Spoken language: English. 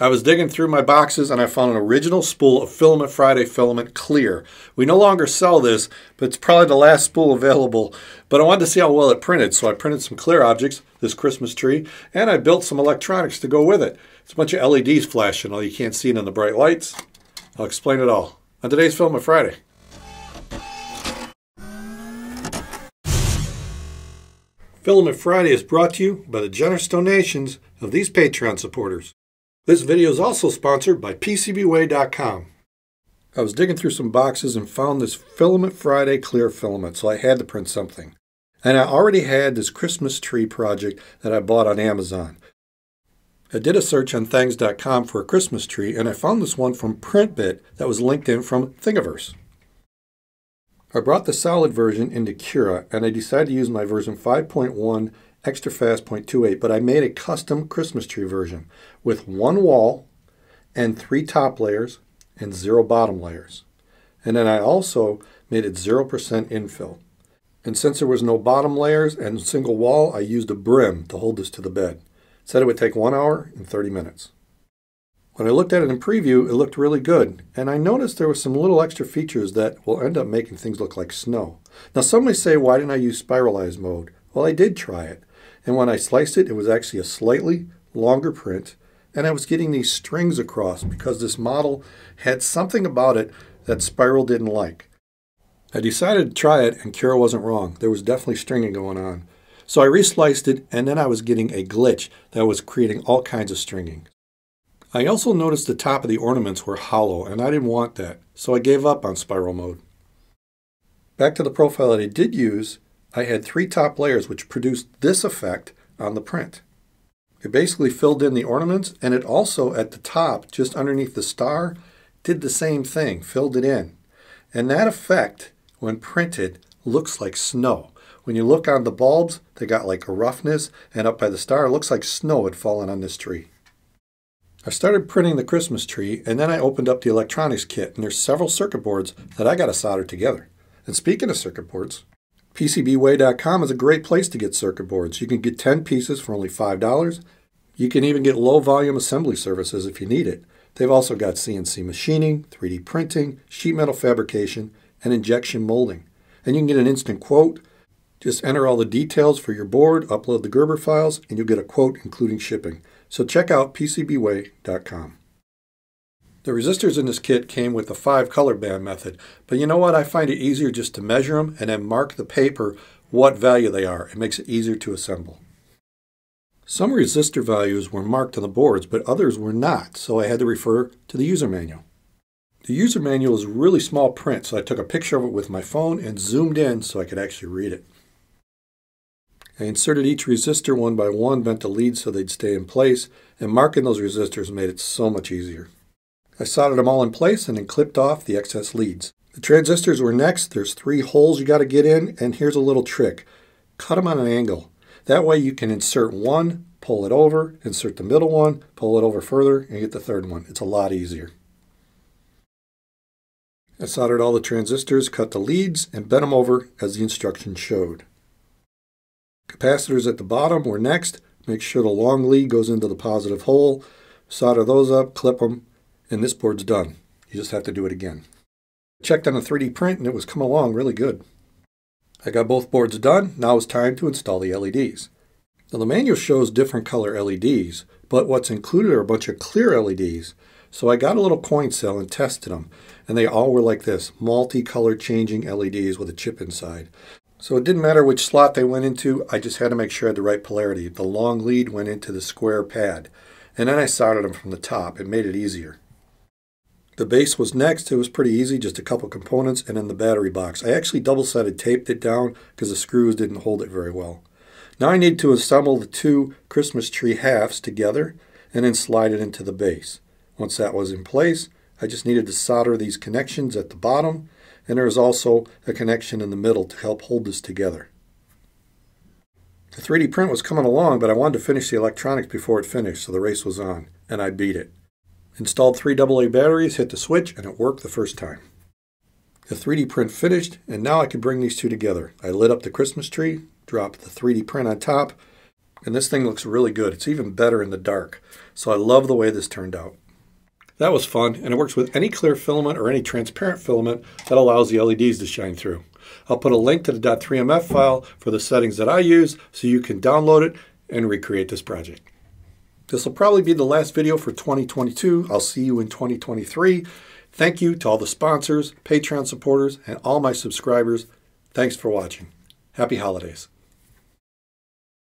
I was digging through my boxes and I found an original spool of Filament Friday filament clear. We no longer sell this, but it's probably the last spool available. But I wanted to see how well it printed, so I printed some clear objects, this Christmas tree, and I built some electronics to go with it. It's a bunch of LEDs flashing, although you can't see it in the bright lights. I'll explain it all on today's Filament Friday. Filament Friday is brought to you by the generous donations of these Patreon supporters. This video is also sponsored by PCBWay.com. I was digging through some boxes and found this Filament Friday clear filament, so I had to print something. And I already had this Christmas tree project that I bought on Amazon. I did a search on Thangs.com for a Christmas tree, and I found this one from PrintBit that was linked in from Thingiverse. I brought the solid version into Cura, and I decided to use my version 5.1 extra fast 0.28, but I made a custom Christmas tree version with one wall and three top layers and zero bottom layers. And then I also made it 0% infill. And since there was no bottom layers and single wall, I used a brim to hold this to the bed. Said it would take one hour and 30 minutes. When I looked at it in preview, it looked really good, and I noticed there were some little extra features that will end up making things look like snow. Now some may say, why didn't I use spiralized mode? Well, I did try it, and when I sliced it, it was actually a slightly longer print, and I was getting these strings across because this model had something about it that Spiral didn't like. I decided to try it, and Cura wasn't wrong. There was definitely stringing going on. So I resliced it, and then I was getting a glitch that was creating all kinds of stringing. I also noticed the top of the ornaments were hollow, and I didn't want that, so I gave up on spiral mode. Back to the profile that I did use, I had three top layers which produced this effect on the print. It basically filled in the ornaments and it also at the top, just underneath the star, did the same thing, filled it in. And that effect, when printed, looks like snow. When you look on the bulbs, they got like a roughness, and up by the star, it looks like snow had fallen on this tree. I started printing the Christmas tree, and then I opened up the electronics kit, and there's several circuit boards that I got to solder together. And speaking of circuit boards, PCBWay.com is a great place to get circuit boards. You can get 10 pieces for only $5. You can even get low volume assembly services if you need it. They've also got CNC machining, 3D printing, sheet metal fabrication, and injection molding. And you can get an instant quote. Just enter all the details for your board, upload the Gerber files, and you'll get a quote including shipping. So check out PCBWay.com. The resistors in this kit came with the five color band method, but you know what? I find it easier just to measure them and then mark the paper what value they are. It makes it easier to assemble. Some resistor values were marked on the boards, but others were not, so I had to refer to the user manual. The user manual is really small print, so I took a picture of it with my phone and zoomed in so I could actually read it. I inserted each resistor one by one, bent the leads so they'd stay in place, and marking those resistors made it so much easier. I soldered them all in place and then clipped off the excess leads. The transistors were next. There's three holes you got to get in, and here's a little trick. Cut them on an angle. That way you can insert one, pull it over, insert the middle one, pull it over further, and get the third one. It's a lot easier. I soldered all the transistors, cut the leads, and bent them over as the instructions showed. Capacitors at the bottom were next. Make sure the long lead goes into the positive hole. Solder those up, clip them, and this board's done. You just have to do it again. Checked on a 3D print and it was coming along really good. I got both boards done, now it's time to install the LEDs. Now the manual shows different color LEDs, but what's included are a bunch of clear LEDs. So I got a little coin cell and tested them, and they all were like this, multi-color changing LEDs with a chip inside. So it didn't matter which slot they went into, I just had to make sure I had the right polarity. The long lead went into the square pad, and then I soldered them from the top. It made it easier. The base was next. It was pretty easy, just a couple components, and then the battery box. I actually double-sided taped it down because the screws didn't hold it very well. Now I need to assemble the two Christmas tree halves together and then slide it into the base. Once that was in place, I just needed to solder these connections at the bottom, and there is also a connection in the middle to help hold this together. The 3D print was coming along, but I wanted to finish the electronics before it finished, so the race was on, and I beat it. Installed three AA batteries, hit the switch, and it worked the first time. The 3D print finished, and now I can bring these two together. I lit up the Christmas tree, dropped the 3D print on top, And this thing looks really good. It's even better in the dark. So I love the way this turned out. That was fun, and it works with any clear filament or any transparent filament that allows the LEDs to shine through. I'll put a link to the .3mf file for the settings that I use so you can download it and recreate this project. This will probably be the last video for 2022. I'll see you in 2023. Thank you to all the sponsors, Patreon supporters, and all my subscribers. Thanks for watching. Happy holidays.